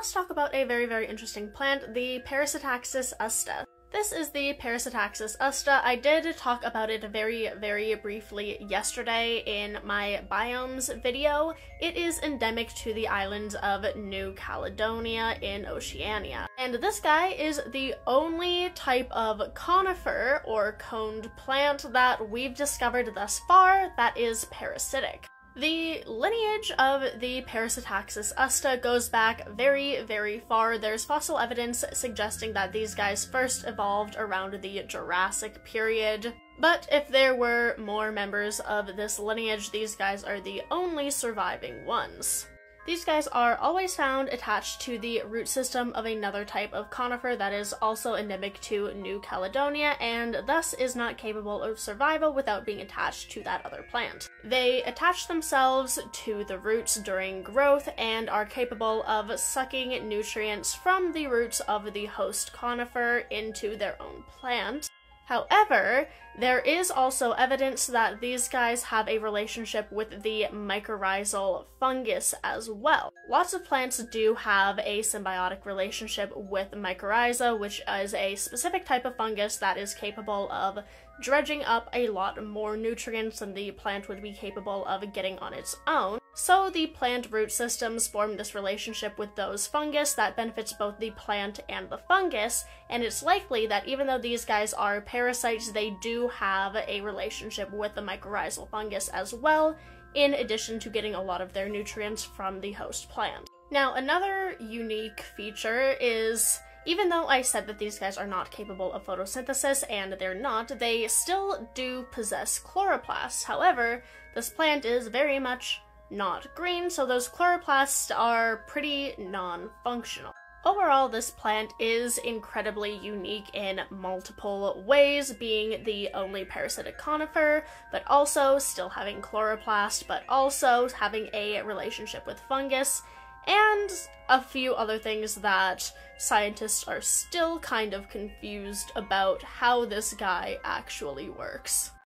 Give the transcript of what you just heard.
let's talk about a very, very interesting plant, the Parasitaxus usta. This is the Parasitaxus usta. I did talk about it very, very briefly yesterday in my biomes video. It is endemic to the islands of New Caledonia in Oceania. And this guy is the only type of conifer or coned plant that we've discovered thus far that is parasitic. The lineage of the Parasitaxus usta goes back very, very far. There's fossil evidence suggesting that these guys first evolved around the Jurassic period. But if there were more members of this lineage, these guys are the only surviving ones. These guys are always found attached to the root system of another type of conifer that is also endemic to New Caledonia and thus is not capable of survival without being attached to that other plant. They attach themselves to the roots during growth and are capable of sucking nutrients from the roots of the host conifer into their own plant. However, there is also evidence that these guys have a relationship with the mycorrhizal fungus as well. Lots of plants do have a symbiotic relationship with mycorrhiza, which is a specific type of fungus that is capable of dredging up a lot more nutrients than the plant would be capable of getting on its own. So the plant root systems form this relationship with those fungus that benefits both the plant and the fungus, and it's likely that even though these guys are parasites, they do have a relationship with the mycorrhizal fungus as well, in addition to getting a lot of their nutrients from the host plant. Now, another unique feature is even though I said that these guys are not capable of photosynthesis, and they're not, they still do possess chloroplasts. However, this plant is very much not green, so those chloroplasts are pretty non-functional. Overall, this plant is incredibly unique in multiple ways, being the only parasitic conifer, but also still having chloroplast, but also having a relationship with fungus, and a few other things that scientists are still kind of confused about how this guy actually works.